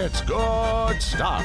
It's good stuff.